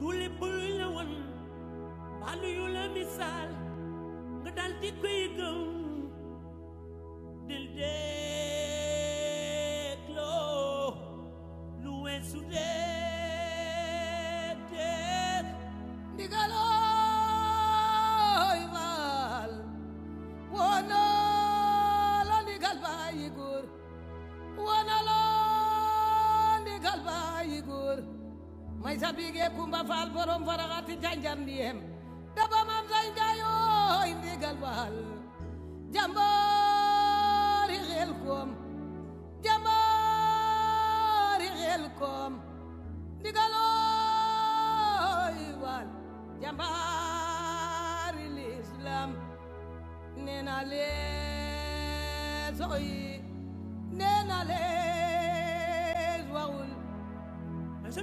du lépp luñ la won baalu yu la misaal nga dal di koy gëm del dégloo lu weesu dee بيجي كم بفعل بروم فرغاتي جانجر نيهم. دبا مام زنجايو اندي قلبال جمباري غيلكم. جمباري غيلكم. دي قلو جمباري الإسلام. نينا لزوي نينا لزوي Let's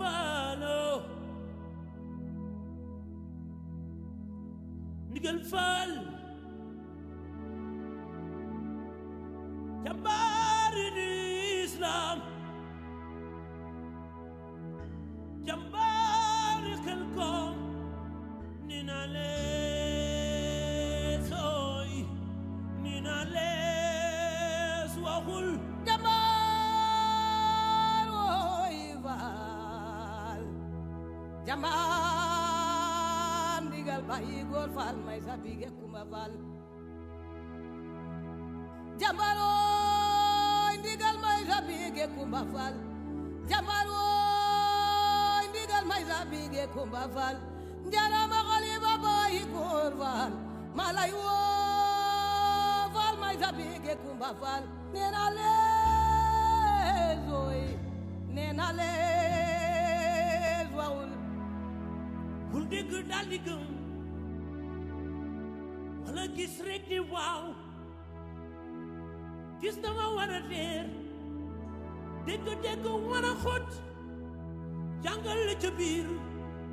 faalo ndigal faal bàyyi góor faal may sa bige kumba faal. Jambaar ndigal may sa bige kumba faal. Jambaar ndigal may sa bige kumba faal. Njarama xaliba bàyyi góor faal. Malay woo faal may sa bige kumba faal. Nena lees ooy nena lees wawul bul dégg daal di gëm. Wala gis rek ni waaw gis dama war a teer dégg dégg war a xóot jàngal la ca biir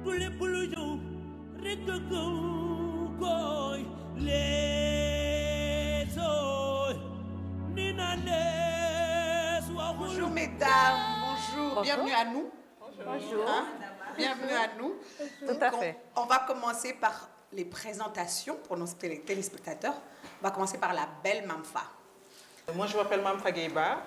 du lépp lu ñëw rek nga gëm koy leesooy ni na lees waxul Bonjour mesdames, bonjour, bienvenue à nous. Bonjour. Hein? Bienvenue à nous. Tout à fait. On, on va commencer par les présentations pour nos télé- téléspectateurs. On va commencer par la belle Mamfa. Moi, je m'appelle Mme Fageiba.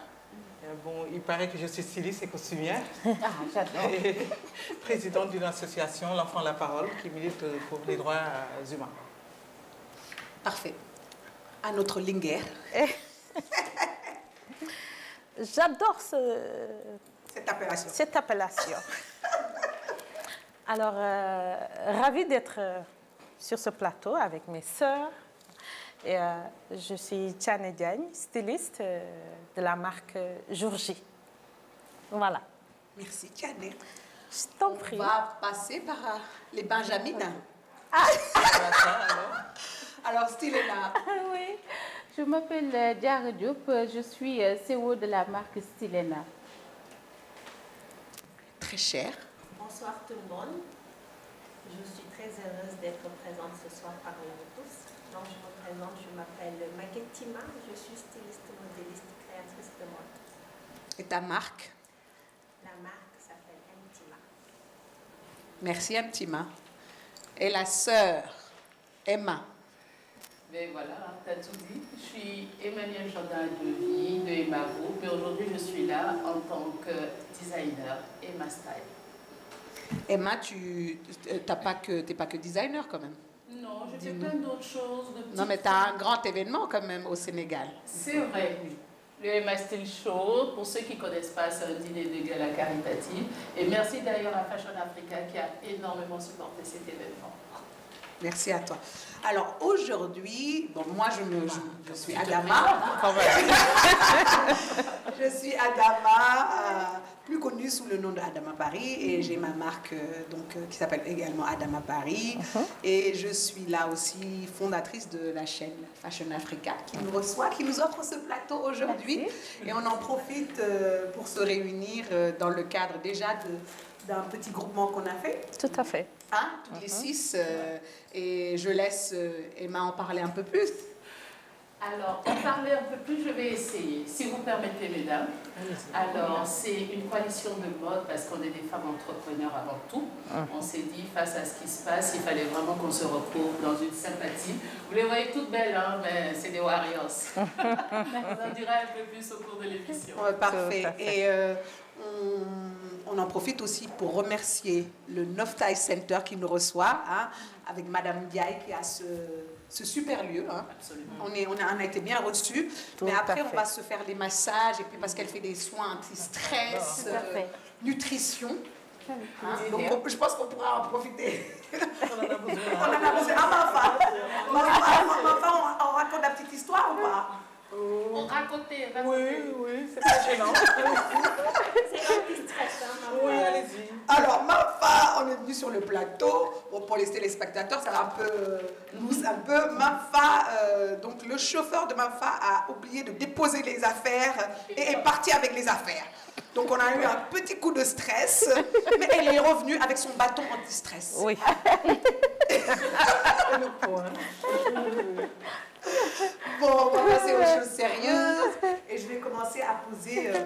Euh, Bon, il paraît que je suis styliste et costumière. Ah, j'adore. Et présidente d'une association, L'Enfant la Parole, qui milite pour les droits euh, humains. Parfait. À notre Linger, J'adore ce- cette appellation. cette appellation. Alors, euh, ravie d'être euh, sur ce plateau avec mes sœurs. Et, euh, je suis Tiane Diagne, styliste euh, de la marque euh, Jour J. Voilà. Merci, Tiane. Je t'en On prie. va passer par euh, les Benjamines. Voilà ça, alors. Alors, Stilena, Ah oui, je m'appelle Diarra Diop, je suis CEO de la marque Stilena. très cher. Bonsoir tout le monde. Très heureuse d'être présente ce soir parmi vous tous. Donc je me présente, je m'appelle Maguette Tima, je suis styliste, modéliste, créatrice de mode. Et ta marque? La marque s'appelle Intima. Merci, Antima. Et la sœur, Emma? Mais voilà, tu as tout dit. Je suis Emmanuel Jardin de Vie de Emma Group et aujourd'hui je suis là en tant que designer Emma Style. Emma, tu n'es pas, que- pas que designer quand même. Non, je fais plein d'autres choses. De Non, mais tu as un grand événement quand même au Sénégal. C'est vrai, oui. Le Emma Style Show, pour ceux qui ne connaissent pas, c'est un dîner de gala caritatif. Et merci d'ailleurs à Fashion Africa qui a énormément supporté cet événement. Merci à toi. Alors aujourd'hui, bon, moi je, me, je, je suis Adama. je suis Adama, euh, plus connue sous le nom de Adama Paris, et j'ai ma marque euh, donc, euh, qui s'appelle également Adama Paris. Et je suis là aussi fondatrice de la chaîne Fashion Africa qui nous reçoit, qui nous offre ce plateau aujourd'hui. Et on en profite pour se réunir dans le cadre déjà d'un petit groupement qu'on a fait. Tout à fait. Hein, toutes les six. euh, et je laisse euh, Emma en parler un peu plus. Alors, en parler un peu plus, je vais essayer, si vous permettez, mesdames. Alors, c'est une coalition de mode parce qu'on est des femmes entrepreneurs avant tout. On s'est dit, face à ce qui se passe, il fallait vraiment qu'on se retrouve dans une sympathie. Vous les voyez toutes belles, hein, mais c'est des warriors. on en dira un peu plus au cours de l'émission. Ouais, parfait. Et euh, on, on en profite aussi pour remercier le Noftai Center qui nous reçoit, hein, avec Madame Diaye qui a ce, ce super lieu. hein. Absolument. On, est, on, a, on a été bien reçus. Tout Mais après, on va se faire des massages et puis parce qu'elle fait des soins anti-stress, euh, nutrition. hein. Donc, on- je pense qu'on pourra en profiter. On en a besoin. on en a besoin. Ah, ma femme, ma femme, ma femme, on, on raconte la petite histoire ou pas? On racontait, Oui, racontait. oui, c'est pas gênant. C'est hein, maman. Oui, allez-y. Alors, Mafa, on est venu sur le plateau. Bon, pour les téléspectateurs, ça va un peu loose, un peu. Mafa, euh, donc le chauffeur de Mafa a oublié de déposer les affaires et est parti avec les affaires. Donc, on a eu un petit coup de stress, mais elle est revenue avec son bâton anti-stress. Oui. Le point. Bon, on va passer aux choses sérieuses et je vais commencer à poser. euh,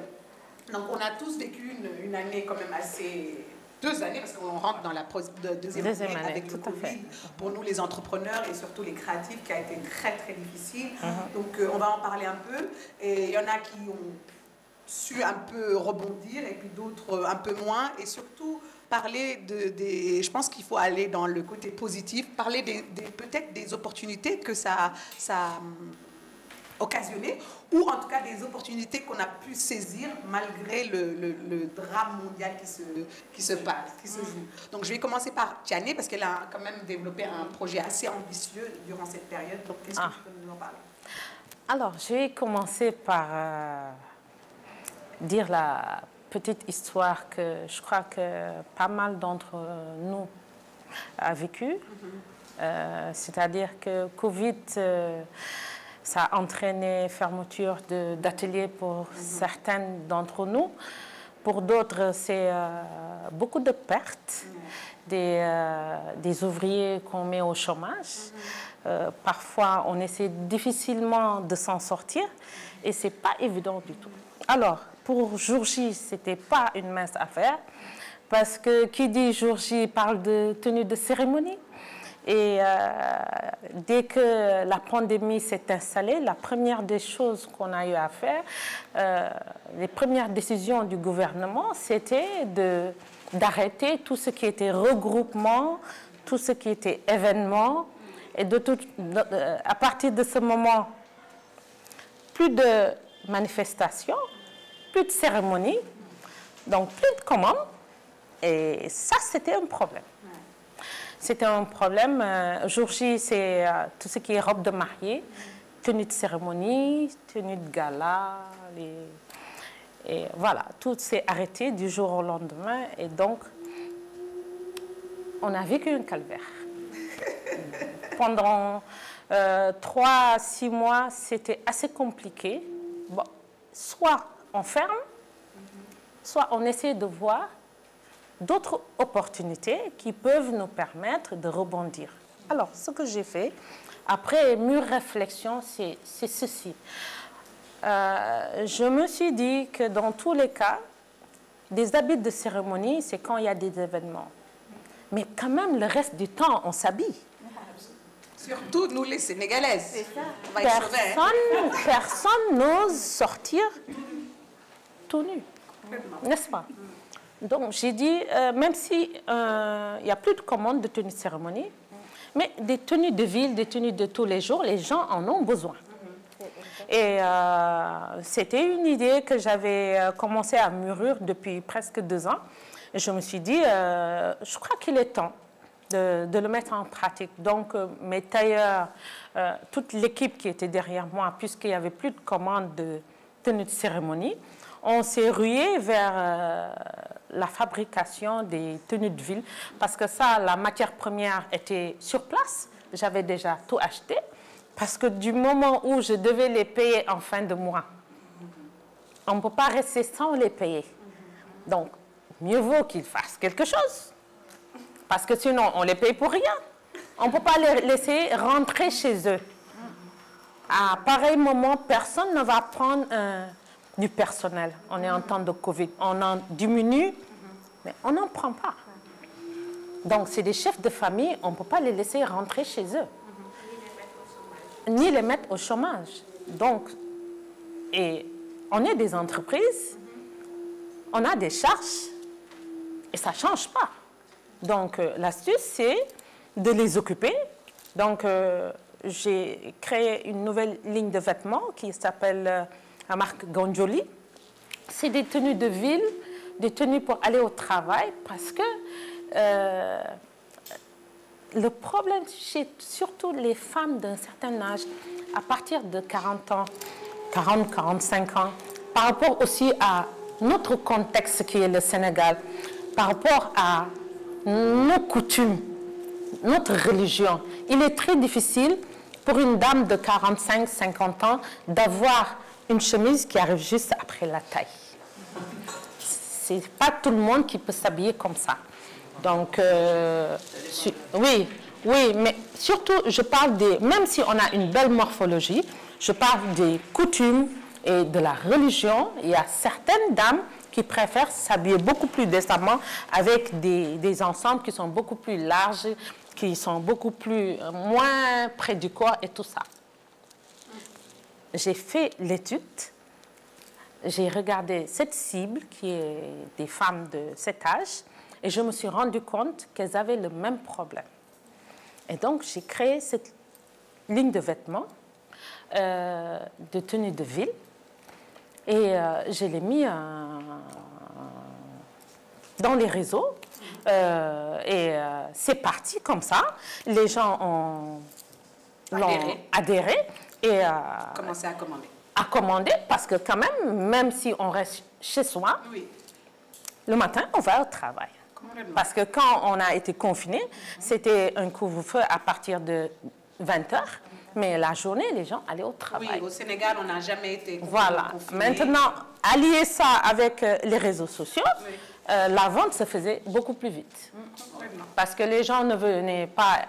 donc, on a tous vécu une, une année quand même assez. Deux années, parce qu'on rentre dans la de- deuxième, Deuxième année avec le tout à fait. Covid, pour nous les entrepreneurs et surtout les créatifs, qui a été très très difficile. Mhm. Donc, euh, on va en parler un peu. Et il y en a qui ont su un peu rebondir et puis d'autres euh, un peu moins. Et surtout, parler de, des. Je pense qu'il faut aller dans le côté positif, parler des, des- peut-être des opportunités que ça, ça a hum, occasionné, ou en tout cas des opportunités qu'on a pu saisir malgré le, le- le drame mondial qui se, qui se passe, qui se joue. Donc je vais commencer par Tiané, parce qu'elle a quand même développé un projet assez ambitieux durant cette période. Donc qu'est-ce Ah. que tu peux nous en parler? Alors, je vais commencer par euh, dire la petite histoire que je crois que pas mal d'entre nous a vécu. Euh, C'est-à-dire que Covid, euh, ça a entraîné fermeture d'ateliers pour certaines d'entre nous. Pour d'autres, c'est euh, beaucoup de pertes des, euh, des ouvriers qu'on met au chômage. Euh, parfois, on essaie difficilement de s'en sortir et c'est pas évident du tout. Alors, pour jour J, c'était pas une mince affaire parce que qui dit jour J parle de tenue de cérémonie. Et euh, dès que la pandémie s'est installée, la première des choses qu'on a eu à faire, euh, les premières décisions du gouvernement, c'était d'arrêter tout ce qui était regroupement, tout ce qui était événement. Et de- euh, à partir de ce moment, plus de manifestations, plus de cérémonies, donc plus de commandes. Et ça, c'était un problème. C'était un problème. Euh, jour c'est euh, tout ce qui est robe de mariée, tenue de cérémonie, tenue de gala. Et voilà, tout s'est arrêté du jour au lendemain. Et donc, on a vécu un calvaire. Pendant euh, trois six mois, c'était assez compliqué. Bon, soit on ferme, soit on essaie de voir d'autres opportunités qui peuvent nous permettre de rebondir. Alors, ce que j'ai fait, après mûre réflexion, c'est ceci. Euh, je me suis dit que dans tous les cas, des habits de cérémonie, c'est quand il y a des événements. Mais quand même, le reste du temps, on s'habille. Surtout nous les Sénégalaises. On va y sauver, hein. Personne n'ose sortir n'est-ce pas? Donc j'ai dit, euh, même si euh, il n'y a plus de commandes de tenues de cérémonie, mais des tenues de ville, des tenues de tous les jours, les gens en ont besoin. Et euh, c'était une idée que j'avais euh, commencé à mûrir depuis presque deux ans. Et je me suis dit, euh, je crois qu'il est temps de, le mettre en pratique. Donc, euh, mes tailleurs, euh, toute l'équipe qui était derrière moi, puisqu'il n'y avait plus de commandes de tenues de cérémonie, on s'est rué vers euh, la fabrication des tenues de ville, parce que ça, la matière première était sur place. J'avais déjà tout acheté, parce que du moment où je devais les payer en fin de mois, on ne peut pas rester sans les payer. Donc, mieux vaut qu'ils fassent quelque chose. Parce que sinon, on les paye pour rien. On ne peut pas les laisser rentrer chez eux. À pareil moment, personne ne va prendre euh, du personnel. On est en temps de Covid. On en diminue, mais on n'en prend pas. Donc, c'est des chefs de famille, on ne peut pas les laisser rentrer chez eux. Ni les mettre au chômage. Donc, et on est des entreprises, on a des charges, et ça ne change pas. Donc, euh, l'astuce, c'est de les occuper. Donc, euh, j'ai créé une nouvelle ligne de vêtements qui s'appelle la marque Ganjoli. C'est des tenues de ville, des tenues pour aller au travail, parce que euh, le problème chez surtout les femmes d'un certain âge, à partir de 40 ans, 40, 45 ans, par rapport aussi à notre contexte qui est le Sénégal, par rapport à nos coutumes, notre religion, il est très difficile pour une dame de 45, 50 ans d'avoir une chemise qui arrive juste après la taille. C'est pas tout le monde qui peut s'habiller comme ça. Donc, euh, oui, oui, mais surtout, je parle des, même si on a une belle morphologie, je parle des coutumes et de la religion. Il y a certaines dames qui préfèrent s'habiller beaucoup plus décemment avec des, des ensembles qui sont beaucoup plus larges, qui sont beaucoup plus, euh, moins près du corps et tout ça. J'ai fait l'étude j'ai regardé cette cible qui est des femmes de cet âge et je me suis rendu compte qu'elles avaient le même problème. Et donc j'ai créé cette ligne de vêtements, euh, de tenues de ville et euh, je l'ai mis dans les réseaux euh, et euh, c'est parti comme ça. Les gens ont l'ont Adhéré. adhéré et euh, Commencez à commander. à commander parce que quand même, même si on reste chez soi, Oui, le matin, on va au travail. Parce que quand on a été confiné, c'était un couvre-feu à partir de 20 heures, mais la journée, les gens allaient au Oui, travail. au Sénégal, on n'a jamais été Voilà. confinés. Maintenant, allier ça avec les réseaux sociaux, Oui. Euh, la vente se faisait beaucoup plus vite. Parce que les gens ne venaient pas,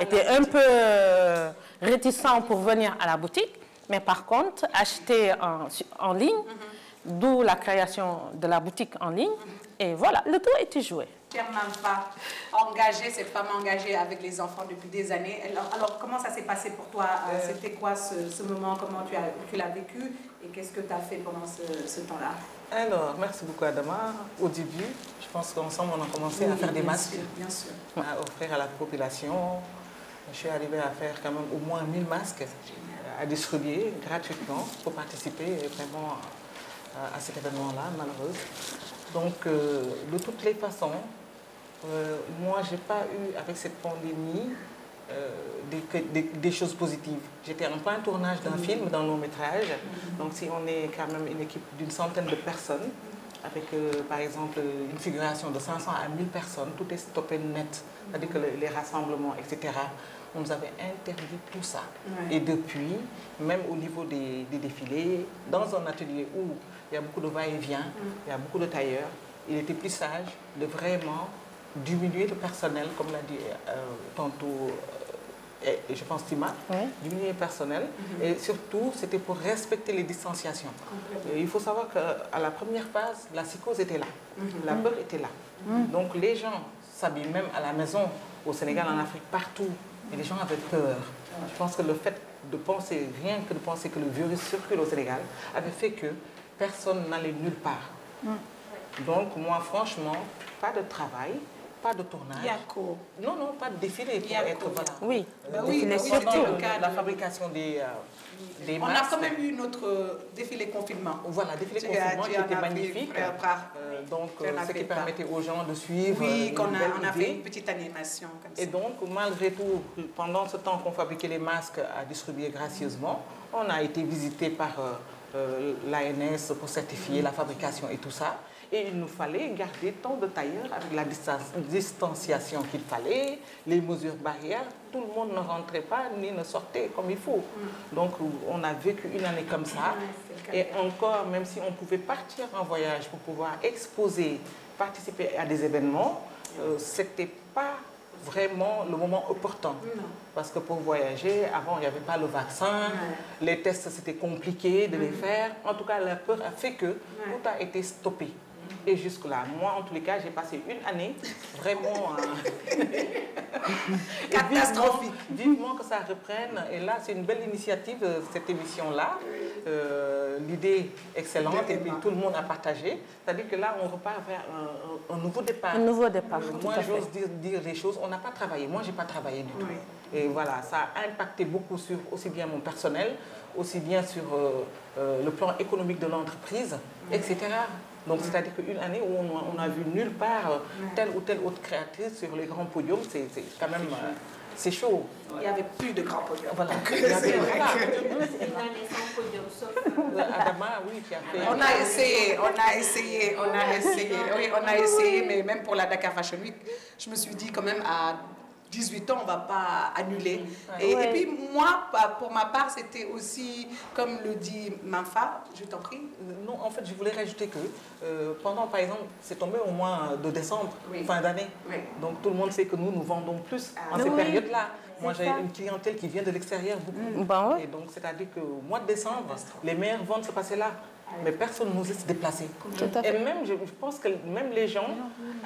étaient un peu euh, réticents pour venir à la boutique, mais par contre, acheter en, en ligne, d'où la création de la boutique en ligne, et voilà, le tour était joué. Chère Mampa, engagée, cette femme engagée avec les enfants depuis des années. Alors, alors, comment ça s'est passé pour toi? Euh, C'était quoi ce, ce moment? Comment tu l'as vécu? Et qu'est-ce que tu as fait pendant ce, ce temps-là Alors, merci beaucoup Adama. Au début, je pense qu'ensemble, on a commencé à faire des bien masques sûr, bien sûr. à offrir à la population. Je suis arrivée à faire quand même au moins 1000 masques à distribuer gratuitement pour participer vraiment à, cet événement-là, malheureux. Donc, euh, de toutes les façons, euh, moi, je n'ai pas eu, avec cette pandémie, euh, des, que- des- des choses positives. J'étais en plein tournage d'un film, d'un long métrage. Donc, si on est quand même une équipe d'une centaine de personnes, avec euh, par exemple une figuration de 500 à 1000 personnes, tout est stoppé net, c'est-à-dire que le- les rassemblements, etc. On nous avait interdit tout ça. Ouais. Et depuis, même au niveau des, des défilés, dans un atelier où il y a beaucoup de va-et-vient, il y a beaucoup de tailleurs, il était plus sage de vraiment diminuer le personnel, comme l'a dit euh, tantôt, euh, et, je pense Tima, Oui. diminuer le personnel. Et surtout, c'était pour respecter les distanciations. Et il faut savoir qu'à la première phase, la psychose était là, la peur était là. Donc les gens s'habillent même à la maison, au Sénégal, en Afrique, partout. Et les gens avaient peur. Je pense que le fait de penser, rien que de penser que le virus circule au Sénégal, avait fait que personne n'allait nulle part. Donc moi, franchement, pas de travail, pas de tournage. Yako. Non, non, pas de défilé pour Yako. être voilà. Oui, Bah oui, défilé surtout. la fabrication des, euh, des On a quand même eu notre euh, défilé confinement. Voilà, défilé Tu confinement qui était magnifique. Euh, donc, euh, ce fait qui pas. permettait aux gens de suivre. Oui, qu'on a, on a idée. fait une petite animation comme ça. Et donc, malgré tout, pendant ce temps qu'on fabriquait les masques à distribuer gracieusement, on a été visité par euh, euh, l'ANS pour certifier la fabrication et tout ça. Et il nous fallait garder tant de tailleurs avec la distanciation qu'il fallait, les mesures barrières. Tout le monde ne rentrait pas ni ne sortait comme il faut. Donc, on a vécu une année comme ça. Et encore, même si on pouvait partir en voyage pour pouvoir exposer, participer à des événements, euh, c'était pas vraiment le moment opportun. Parce que pour voyager, avant, il n'y avait pas le vaccin, les tests, c'était compliqué de les faire. En tout cas, la peur a fait que tout a été stoppé. Et jusque-là, moi, en tous les cas, j'ai passé une année vraiment euh, Catastrophique. Vivement, vivement que ça reprenne. Et là, c'est une belle initiative, euh, cette émission-là. Euh, L'idée excellente et puis tout le monde a partagé. C'est-à-dire que là, on repart vers un, nouveau départ. Un nouveau départ, Euh, Moi, j'ose dire, dire les choses. On n'a pas travaillé. Moi, j'ai pas travaillé du tout. Et voilà, ça a impacté beaucoup sur aussi bien mon personnel, aussi bien sur le plan économique de l'entreprise, etc. Donc, c'est-à-dire qu'une année où on a, on a vu nulle part euh, telle ou telle autre créatrice sur les grands podiums, c'est quand même... euh, c'est chaud. Il n'y avait plus de grands podiums. Voilà. Donc, Il y avait- c'est vrai voilà. que- Une année sans podium, sauf euh, Adama, oui, qui a fait... On a essayé, on a essayé, on a essayé, oui, on a essayé, mais même pour la Dakar Fashion Week, je me suis dit quand même à 18 ans, on ne va pas annuler. Et, Ouais. et puis moi, pour ma part, c'était aussi, comme le dit Manfa, je t'en prie. Non, en fait, je voulais rajouter que euh, pendant, par exemple, c'est tombé au mois de décembre, Oui. fin d'année. Oui. Donc tout le monde sait que nous, nous vendons plus Ah. en ces Oui, périodes-là. Moi, j'ai une clientèle qui vient de l'extérieur beaucoup. Bon, ouais. Et donc, c'est-à-dire qu'au mois de décembre, les meilleures ventes se passaient là. Mais personne n'osait se déplacer. Et même, je pense que même les gens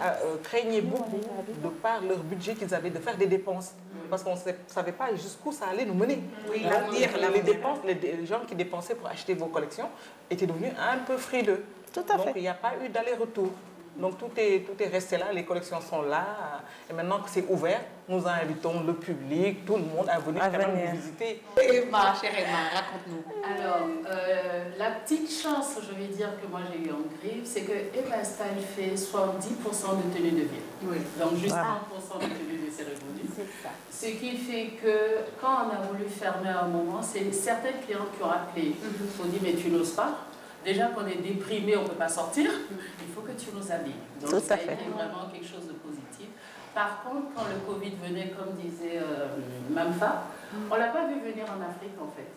euh, euh, craignaient beaucoup, de par leur budget qu'ils avaient, de faire des dépenses. Parce qu'on ne savait pas jusqu'où ça allait nous mener. Oui, l'avenir, les, dépenses, les, gens qui dépensaient pour acheter vos collections étaient devenus un peu frileux. Tout à Donc, fait. il n'y a pas eu d'aller-retour. Donc, tout est, tout est resté là, les collections sont là. Et maintenant que c'est ouvert, nous invitons le public, tout le monde à venir À venir. nous visiter. Emma, chère Emma, raconte-nous. Alors, euh, la petite chance, je vais dire, que moi j'ai eu en grippe, c'est que Eva Style fait 70% de tenue de ville. Oui. Donc juste Voilà. 1% de tenue de cérémonie. C'est ça. Ce qui fait que quand on a voulu fermer à un moment, c'est certains clients qui ont appelé. Mhm. On dit, mais tu n'oses pas. Déjà qu'on est déprimé, on ne peut pas sortir. Il faut que tu nous habilles. Donc Tout ça a fait. été vraiment quelque chose de positif. Par contre, quand le Covid venait, comme disait euh, Mamfa, on ne l'a pas vu venir en Afrique en fait.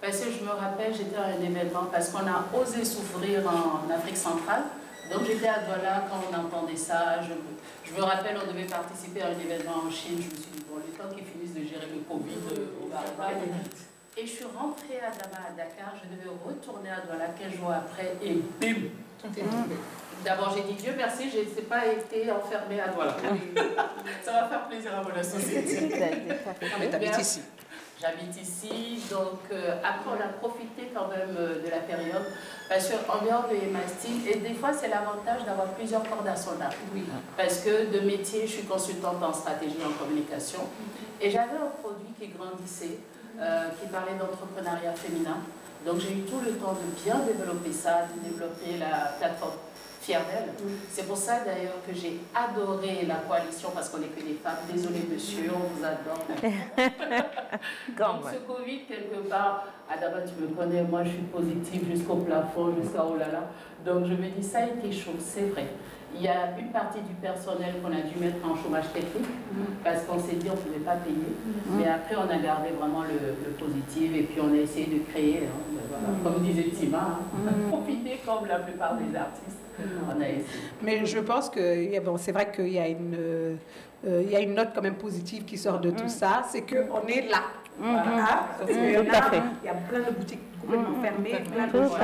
Parce que je me rappelle, j'étais à un événement, parce qu'on a osé s'ouvrir en Afrique centrale. Donc j'étais à Douala quand on entendait ça. Je, je me rappelle, on devait participer à un événement en Chine. Je me suis dit, bon, le temps qu'ils finissent de gérer le Covid euh, au Barbade. Et je suis rentrée à Dama, à Dakar. Je devais retourner à Douala 15 jours après et bim D'abord, j'ai dit Dieu merci, je n'ai pas été enfermée à Douala. Ça va faire plaisir à mon mais t'habites ici. J'habite ici, donc euh, après on a profité quand même euh, de la période, parce qu'en dehors de Emastic, et des fois c'est l'avantage d'avoir plusieurs cordes à son arc. Oui. Parce que de métier, je suis consultante en stratégie et en communication, et j'avais un produit qui grandissait, euh, qui parlait d'entrepreneuriat féminin. Donc j'ai eu tout le temps de bien développer ça, de développer la plateforme Fière d'elle. C'est pour ça d'ailleurs que j'ai adoré la coalition parce qu'on n'est que des femmes. Désolée monsieur, on vous adore. Donc ce Covid, quelque part, Adama, tu me connais, moi je suis positive jusqu'au plafond, jusqu'à oh là là. Donc je me dis, ça a été chaud, c'est vrai. Il y a une partie du personnel qu'on a dû mettre en chômage technique parce qu'on s'est dit on ne pouvait pas payer. Mais après, on a gardé vraiment le, le positif et puis on a essayé de créer, hein, comme disait Tima, hein, profiter comme la plupart des artistes. On a essayé. Mais je pense que bon, c'est vrai qu'il y a une euh, euh, il y a une note quand même positive qui sort de tout ça, c'est qu'on est là. Voilà. Parce qu'il y en Mm-hmm. Tout à a- fait. Il y a plein de boutiques complètement fermées, plein de gens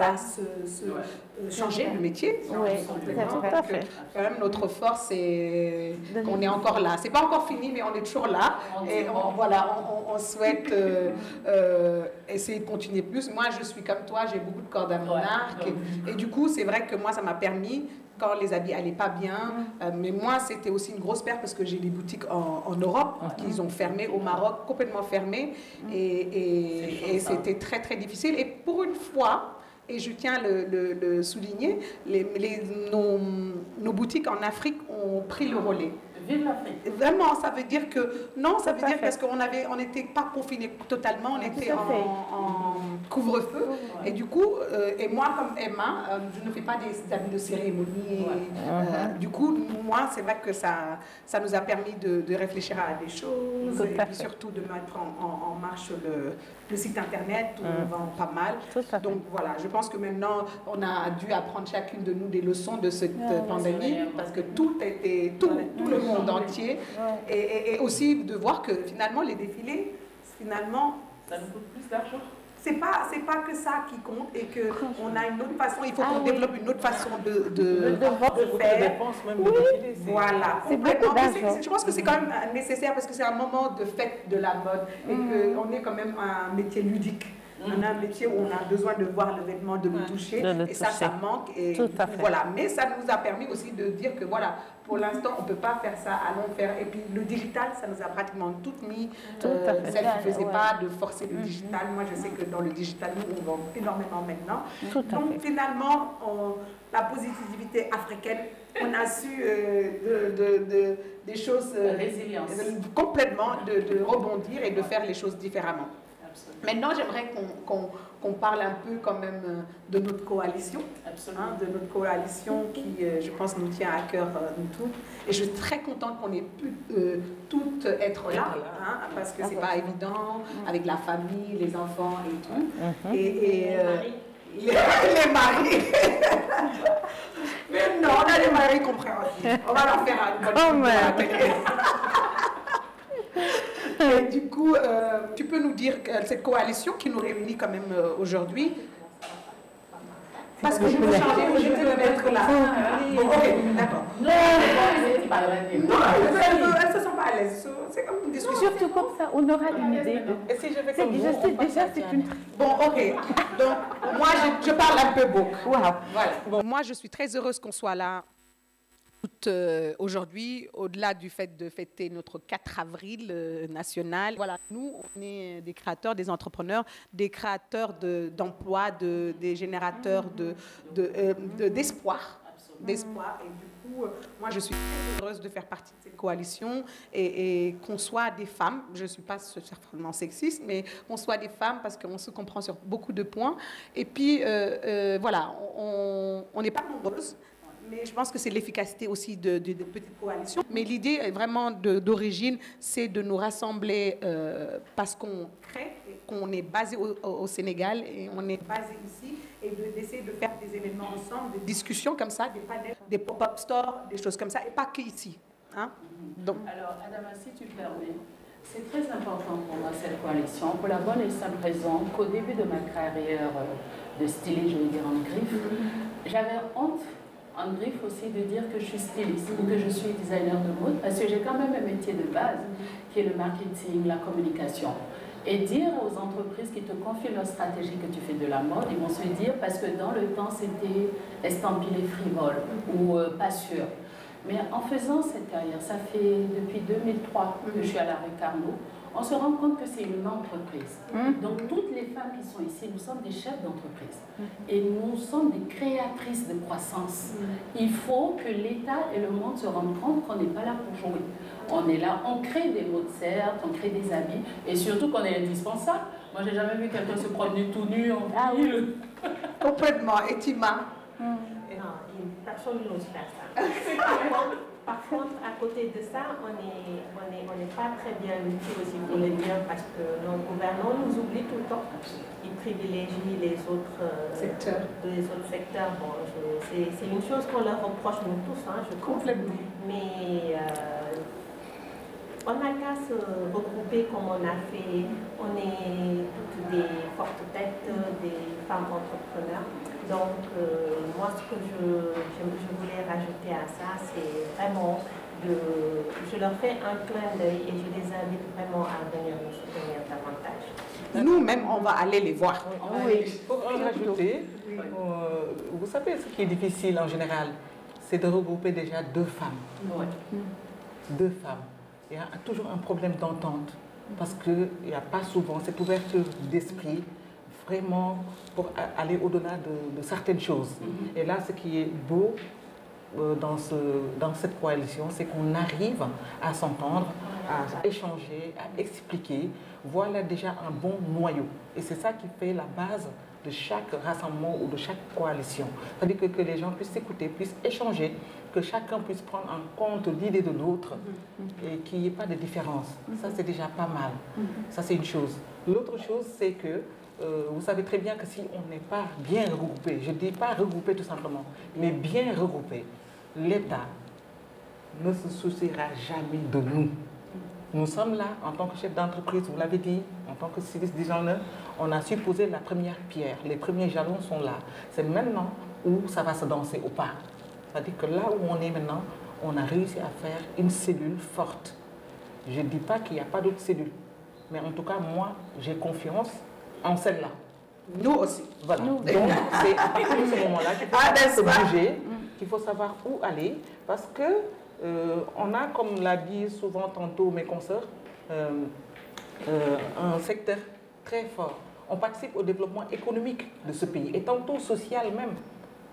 à se, se- Ouais. euh, changer de métier. Oui, Complètement. c'est vrai. Tout à fait. Quand même, notre force, c'est qu'on est encore là. C'est pas encore fini, mais on est toujours là. On Et on, voilà, on, on- souhaite euh, euh, essayer de continuer plus. Moi, je suis comme toi, j'ai beaucoup de cordes à mon Ouais, arc. et du coup, c'est vrai que moi, ça m'a permis, quand les habits allaient pas bien, euh, mais moi, c'était aussi une grosse perte parce que j'ai des boutiques en, en Europe qu'ils ont fermées, au Maroc, complètement fermées. Et, et- c'était très, très difficile. Et pour une fois, et je tiens à le, le- le souligner, les, les- nos, nos boutiques en Afrique ont pris le relais. Vive l'Afrique. Vraiment, ça veut dire que non, ça veut dire parce qu'on avait, on n'était pas confinés totalement, on était à fait. en, couvre-feu. Et du coup, euh, et moi comme Emma, euh, je ne fais pas des habits de cérémonie. Euh, du coup, moi, c'est vrai que ça, ça nous a permis de, de réfléchir à des choses Tout et puis surtout de mettre en, en- en marche le, le site internet où Mm. on vend pas mal. Donc voilà, je pense que maintenant, on a dû apprendre chacune de nous des leçons de cette euh, pandémie parce que tout était, tout, tout le monde entier. Et, et- et aussi de voir que finalement, les défilés, finalement, Ça nous coûte plus d'argent. C'est pas c'est pas que ça qui compte et que on a une autre façon il faut Ah qu'on oui. développe une autre façon de de, De faire. De voilà. Complètement. Je pense que c'est quand même nécessaire parce que c'est un moment de fête de la mode et Mm. qu'on est quand même un métier ludique on a un métier où on a besoin de voir le vêtement, de le toucher, De le et ça, ça manque. Et Tout à du coup, fait. Voilà. Mais ça nous a permis aussi de dire que voilà, pour l'instant, on ne peut pas faire ça, allons faire. Et puis le digital, ça nous a pratiquement toutes mis. Tout à fait. Celle qui ne faisait Ouais. pas de forcer le digital. Moi, je sais que dans le digital, nous, on vend énormément maintenant. Tout à Donc fait. finalement, on- la positivité africaine, on a su euh, de, de- de- des choses euh, Résilience. euh, complètement, de, de rebondir et de faire les choses différemment. Absolument. Maintenant, j'aimerais qu'on qu'on- qu'on parle un peu quand même euh, de notre coalition, Absolument. hein, de notre coalition qui, euh, je pense, nous tient à cœur, euh, nous toutes. Et je suis très contente qu'on ait pu euh, toutes être là, hein, parce que c'est pas évident avec la famille, les enfants et tout. Mhm. Et, et, euh, les, les maris. Mais non, on a des maris compréhensifs. On va leur faire un bonne Quand pub à la même. télé. Et du coup, euh, tu peux nous dire que cette coalition qui nous réunit quand même euh, aujourd'hui, parce que je veux changer, je vais me mettre là. Bon, ok, d'accord. Non, elles ne se sont pas à l'aise. C'est comme une discussion. Surtout comme ça, on aura une idée. Et si je C'est comme déjà, déjà c'est une. Bon, ok. Donc, moi, je, je parle un peu beaucoup. Waouh. Voilà. Bon, moi, je suis très heureuse qu'on soit là euh, aujourd'hui, au-delà du fait de fêter notre 4 avril euh, national. Voilà, nous, on est des créateurs, des entrepreneurs, des créateurs de- d'emplois, de, des générateurs de, euh, de- d'espoir. D'espoir. Et du coup, euh, moi, je suis très heureuse de faire partie de cette coalition et, et qu'on soit des femmes. Je ne suis pas certainement sexiste, mais qu'on soit des femmes parce qu'on se comprend sur beaucoup de points. Et puis, voilà, on n'est pas nombreuses. Mais je pense que c'est l'efficacité aussi de, petites coalitions. Mais l'idée est vraiment d'origine, c'est de nous rassembler euh, parce qu'on crée, qu'on est basé au, Sénégal et on est basé ici et de- d'essayer de faire des événements ensemble, des discussions comme ça, des panels, des pop-up stores, des choses comme ça, et pas qu'ici. Hein? Donc, Alors, Adama, si tu permets, c'est très important pour moi cette coalition, pour la bonne et simple raison qu'au début de ma carrière euh, de styliste, je vais dire en griffe, j'avais honte en griffe aussi de dire que je suis styliste ou que je suis designer de mode, parce que j'ai quand même un métier de base qui est le marketing, la communication. Et dire aux entreprises qui te confient leur stratégie que tu fais de la mode, ils vont se dire, parce que dans le temps c'était estampillé frivole ou euh, pas sûr. Mais en faisant cette carrière, ça fait depuis 2003 que je suis à la Carnot, on se rend compte que c'est une entreprise. Donc toutes les femmes qui sont ici, nous sommes des chefs d'entreprise. Et nous sommes des créatrices de croissance. Il faut que l'État et le monde se rendent compte qu'on n'est pas là pour jouer. On est là, on crée des mots de certes, on crée des habits, et surtout qu'on est indispensable. Moi, j'ai jamais vu quelqu'un se promener tout nu en Ah oui. complètement. Et Tima, Non, il- personne n'ose faire ça. Par contre, à côté de ça, on n'est on est, on est pas très bien lutté aussi pour les biens parce que nos gouvernants nous oublient tout le temps. Ils privilégient les autres euh, Secteurs. Les autres secteurs. Bon, c'est une chose qu'on leur reproche nous tous, hein, je complètement. Mais euh, on n'a qu'à se regrouper comme on a fait. On est toutes des fortes têtes, des femmes entrepreneurs. Donc, euh, moi, ce que je, je, je voulais rajouter à ça, c'est vraiment de. Je leur fais un clin d'œil et je les invite vraiment à venir nous soutenir davantage. Nous-mêmes, on va aller les voir. Oui. Pour en rajouter, euh, vous savez ce qui est difficile en général, c'est de regrouper déjà deux femmes. Ouais. Deux femmes. Il y a toujours un problème d'entente parce qu'il n'y a pas souvent cette ouverture d'esprit vraiment pour aller au-delà de, de certaines choses. Et là, ce qui est beau, euh, dans, ce, dans cette coalition, c'est qu'on arrive à s'entendre, à échanger, à expliquer. Voilà déjà un bon noyau. Et c'est ça qui fait la base de chaque rassemblement ou de chaque coalition. C'est-à-dire que, que les gens puissent s'écouter, puissent échanger, que chacun puisse prendre en compte l'idée de l'autre et qu'il n'y ait pas de différence. Ça, c'est déjà pas mal. Ça, c'est une chose. L'autre chose, c'est que euh, vous savez très bien que si on n'est pas bien regroupé, je ne dis pas regroupé tout simplement, mais bien regroupé, l'État ne se souciera jamais de nous. Nous sommes là en tant que chef d'entreprise, vous l'avez dit, en tant que styliste designer, on a su poser la première pierre. Les premiers jalons sont là. C'est maintenant où ça va se danser ou pas. C'est-à-dire que là où on est maintenant, on a réussi à faire une cellule forte. Je ne dis pas qu'il n'y a pas d'autres cellules, mais en tout cas, moi, j'ai confiance en celle-là. Nous aussi. Voilà. Donc, c'est à partir de ce moment-là qu'il faut Ah, savoir bouger, qu'il faut savoir où aller, parce que euh, on a, comme l'a dit souvent tantôt mes consoeurs, euh, euh, un secteur très fort. On participe au développement économique de ce pays et tantôt social même.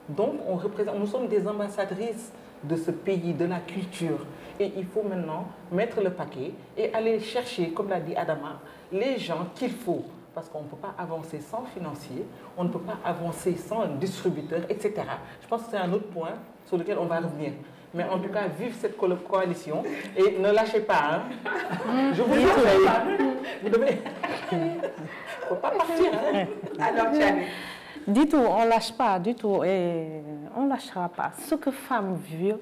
Donc, on représente, nous sommes des ambassadrices de ce pays, de la culture. Et il faut maintenant mettre le paquet et aller chercher, comme l'a dit Adama, les gens qu'il faut. Parce qu'on ne peut pas avancer sans financier, on ne peut pas avancer sans un distributeur, etc. Je pense que c'est un autre point sur lequel on va revenir. Mais en tout cas, vive cette co- coalition et ne lâchez pas. hein. Je vous conseille. Vous devez. Il ne faut pas partir. hein. Alors, Du tout, on ne lâche pas, du tout. Et on ne lâchera pas. Ce que femme veut,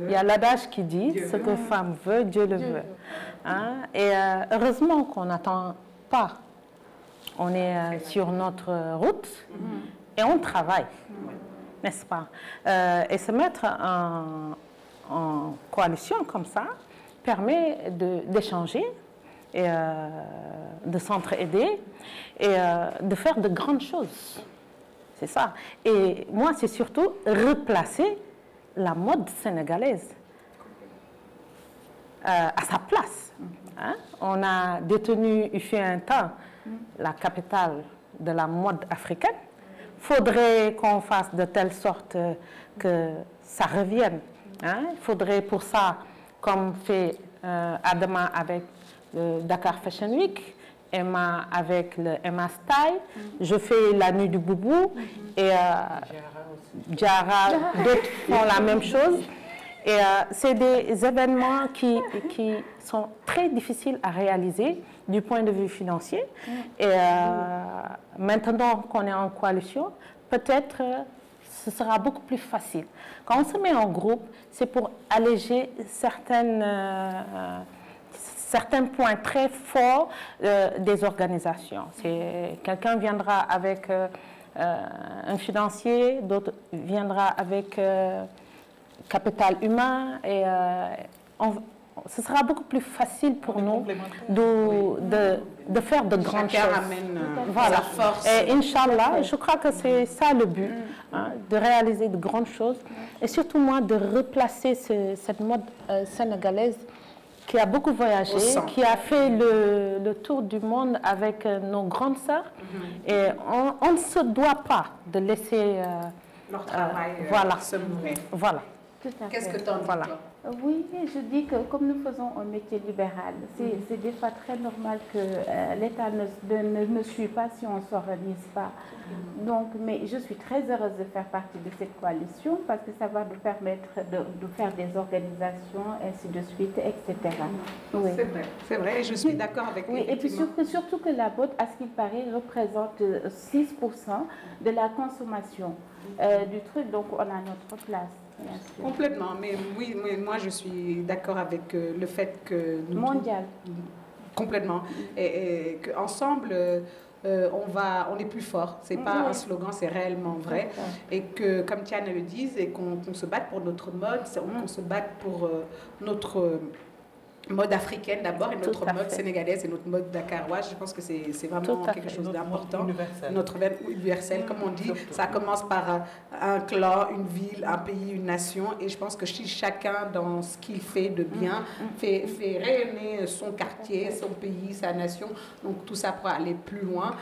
il y a l'adage qui dit Dieu ce veut. que femme veut, Dieu le veut. Hein? Et euh, heureusement qu'on n'attend pas. On est euh, sur notre route et on travaille, n'est-ce pas? Euh, Et se mettre en, coalition comme ça permet d'échanger euh, de s'entraider et de faire de grandes choses. C'est ça. Et moi, c'est surtout replacer la mode sénégalaise à sa place. hein. On a détenu, il fait un temps, la capitale de la mode africaine. faudrait qu'on fasse de telle sorte euh, que ça revienne. hein. Il faudrait pour ça, comme fait euh, Adama avec le Dakar Fashion Week, Emma avec le Emma Style, je fais la nuit du boubou et euh, Diarra, d'autres font la même chose. Et euh, c'est des événements qui, qui sont très difficiles à réaliser du point de vue financier. Et euh, maintenant qu'on est en coalition, peut-être euh, ce sera beaucoup plus facile. Quand on se met en groupe, c'est pour alléger certaines, euh, certains points très forts euh, des organisations. Quelqu'un viendra avec euh, un financier, d'autres viendra avec capital humain et on- ce sera beaucoup plus facile pour nous de, de, de faire de grandes Chacun choses. amène euh, Voilà. sa force. Et Inch'Allah, je crois que c'est ça le but, hein, de réaliser de grandes choses et surtout moi de replacer ce- cette mode euh, sénégalaise qui a beaucoup voyagé, qui a fait le, le tour du monde avec euh, nos grandes sœurs. Et on, on ne se doit pas de laisser... euh, Leur travail euh, voilà. se mourir. voilà. Qu'est-ce que tu en dis Voilà. Euh, Oui, je dis que comme nous faisons un métier libéral, c'est c'est des fois très normal que euh, l'État ne, ne me suit pas si on ne s'organise pas. Donc, mais je suis très heureuse de faire partie de cette coalition parce que ça va nous permettre de, de faire des organisations, ainsi de suite, etc. Oui. C'est vrai, c'est vrai, je suis d'accord avec Oui, et puis surtout, surtout que la botte, à ce qu'il paraît, représente euh, 6% de la consommation euh, du truc, donc on a notre place, Complètement, mais oui, mais moi je suis d'accord avec euh, le fait que nous Mondial. complètement et, et qu'ensemble euh, euh, on va, on est plus fort. C'est pas Oui. un slogan, c'est réellement vrai. Et que comme Tiana le dise, et qu'on se batte pour notre mode, c'est- qu'on se batte pour euh, notre mode africaine d'abord et notre mode fait. sénégalaise et notre mode dakaroise. Je pense que c'est c'est vraiment quelque fait. chose Notre mode d'important. universel. Notre veine universelle, comme on dit, Surtout. ça commence par un, clan, une ville, un pays, une nation. Et je pense que si chacun, dans ce qu'il fait de bien, fait, fait rayonner son quartier, son pays, sa nation, donc tout ça pourra aller plus loin.